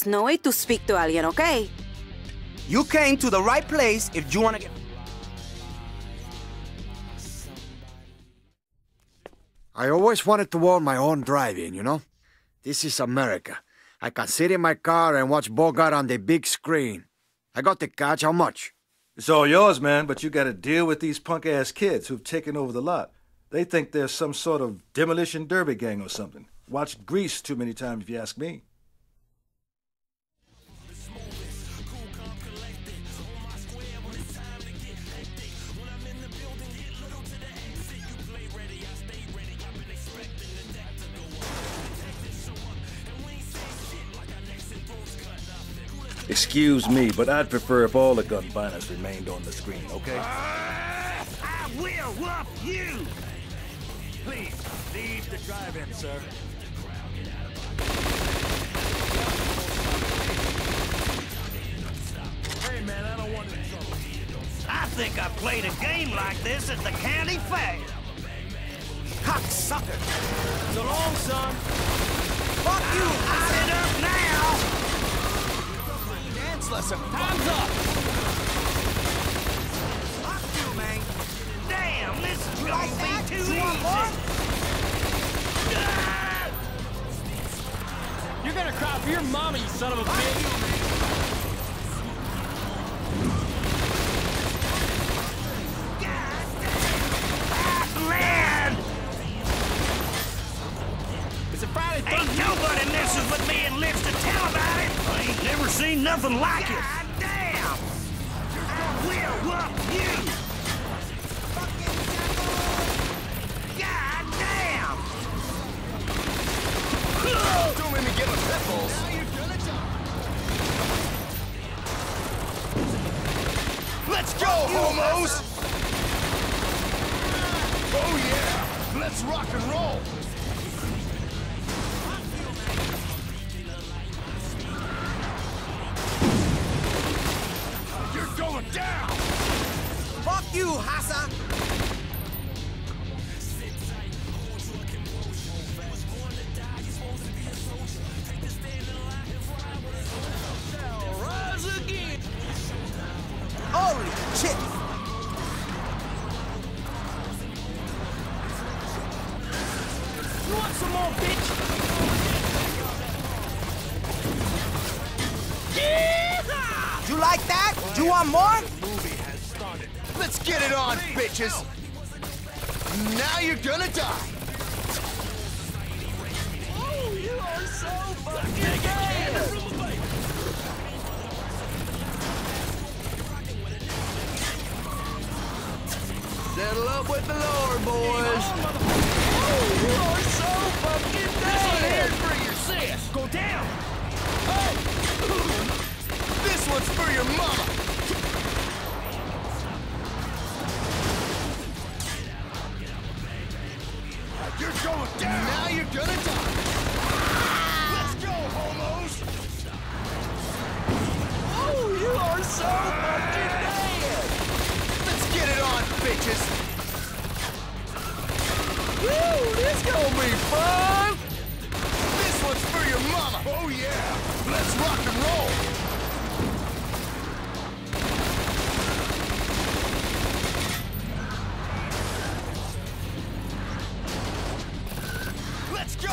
just no way to speak to alguien, okay? You came to the right place if you want to get... I always wanted to own my own drive-in, you know? This is America. I can sit in my car and watch Bogart on the big screen. I got the catch, how much? It's all yours, man, but you gotta deal with these punk-ass kids who've taken over the lot. They think they're some sort of demolition derby gang or something. Watched Grease too many times, if you ask me. Excuse me, but I'd prefer if all the gun violence remained on the screen, okay? I will whoop you! Please, leave the drive-in, sir. Hey, man, I don't want any trouble. I think I played a game like this at the county fair. Cocksucker! So long, son. Fuck you! Hot it now! Dance lesson! Time's up! Fuck you, man! Damn, this is gonna like be too easy! Ah! You're gonna cry for your mama, you son of a bitch! Land! It's a Friday Ain't nobody messes with me and lives to tell about it! I ain't never seen nothing like it! Damn! We'll whoop you! Don't me! Let's go, homos! Oh yeah! Let's rock and roll! Down! Fuck you, Hassa! Holy shit! You want some more, bitch? Like that? Do you want more? Let's get it on, bitches! Now you're gonna die! Oh, you are so fucking gay! Settle up with the Lord, boys! Oh, you are so fucking gay! Here's for your sis! Go down! This so fucking dead! Let's get it on, bitches! Woo, this gonna be fun! This one's for your mama! Oh yeah! Let's rock and roll! Let's go,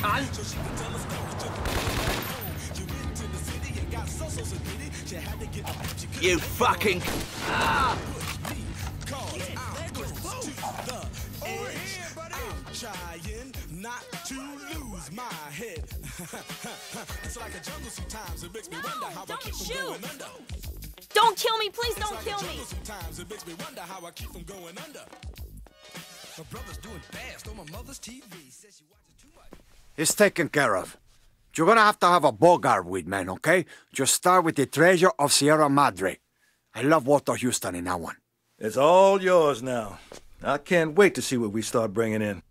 done it, cunt! You fucking... Ah! trying not to lose my head. it's like a jungle sometimes. It makes me wonder how I don't keep from shoot. going under. Don't kill me, please don't like kill a me. sometimes. It makes me wonder how I keep from going under. My brother's doing fast on my mother's TV. Says she watches too much. It's taken care of. You're gonna have to have a Bogart with, man, okay? Just start with the treasure of Sierra Madre. I love Walter Huston in that one. It's all yours now. I can't wait to see what we start bringing in.